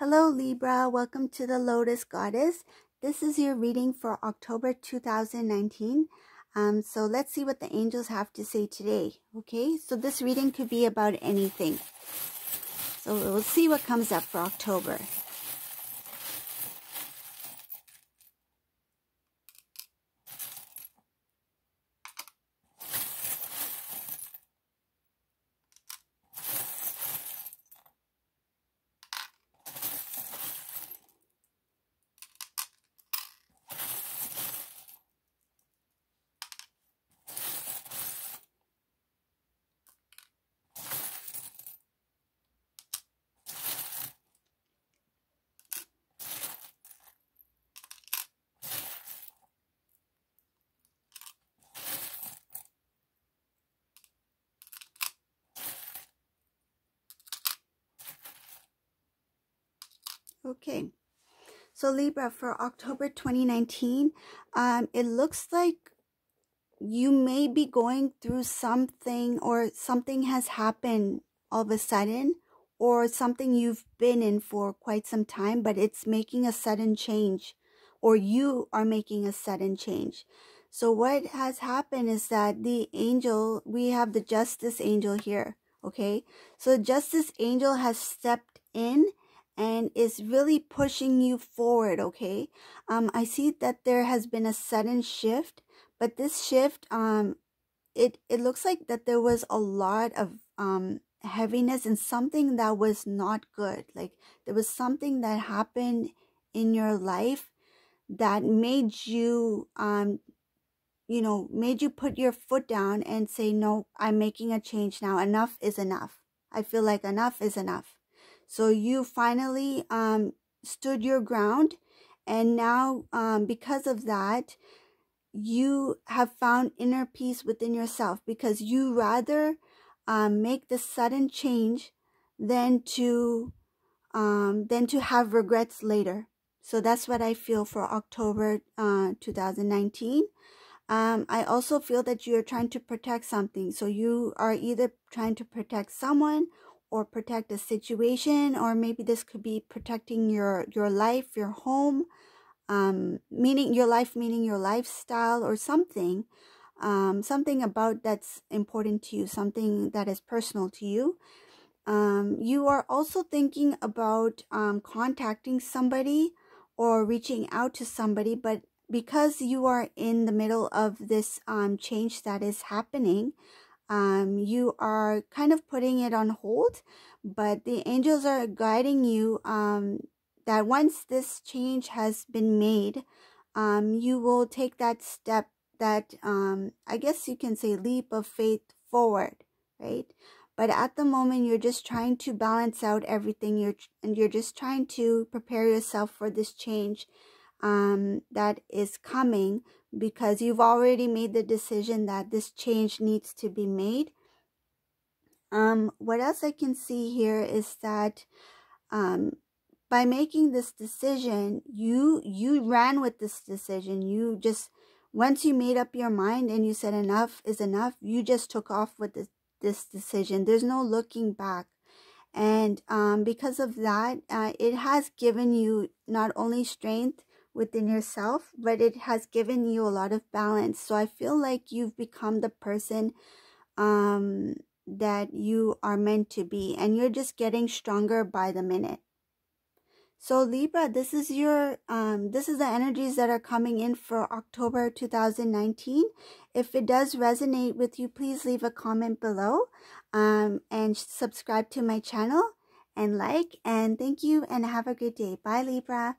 Hello Libra, welcome to the Lotus Goddess. This is your reading for October 2019. Um, so let's see what the angels have to say today. Okay, so this reading could be about anything. So we'll see what comes up for October. Okay. So Libra for October 2019, um, it looks like you may be going through something or something has happened all of a sudden or something you've been in for quite some time, but it's making a sudden change or you are making a sudden change. So what has happened is that the angel, we have the justice angel here. Okay. So the justice angel has stepped in and is really pushing you forward okay? Um i see that there has been a sudden shift but this shift um it it looks like that there was a lot of um heaviness and something that was not good. Like there was something that happened in your life that made you um you know made you put your foot down and say no i'm making a change now. Enough is enough. I feel like enough is enough so you finally um, stood your ground. And now, um, because of that, you have found inner peace within yourself because you rather um, make the sudden change than to um, than to have regrets later. So that's what I feel for October uh, 2019. Um, I also feel that you're trying to protect something. So you are either trying to protect someone or protect a situation or maybe this could be protecting your your life your home um meaning your life meaning your lifestyle or something um something about that's important to you something that is personal to you. Um you are also thinking about um contacting somebody or reaching out to somebody but because you are in the middle of this um change that is happening um, you are kind of putting it on hold, but the angels are guiding you um, that once this change has been made, um, you will take that step, that um, I guess you can say leap of faith forward, right? But at the moment, you're just trying to balance out everything. You're and you're just trying to prepare yourself for this change um, that is coming because you've already made the decision that this change needs to be made. Um, what else I can see here is that um, by making this decision, you you ran with this decision. You just once you made up your mind and you said enough is enough, you just took off with this, this decision. There's no looking back. And um, because of that, uh, it has given you not only strength, within yourself, but it has given you a lot of balance. So I feel like you've become the person um, that you are meant to be, and you're just getting stronger by the minute. So Libra, this is your um this is the energies that are coming in for October 2019. If it does resonate with you, please leave a comment below um and subscribe to my channel and like and thank you and have a good day. Bye Libra.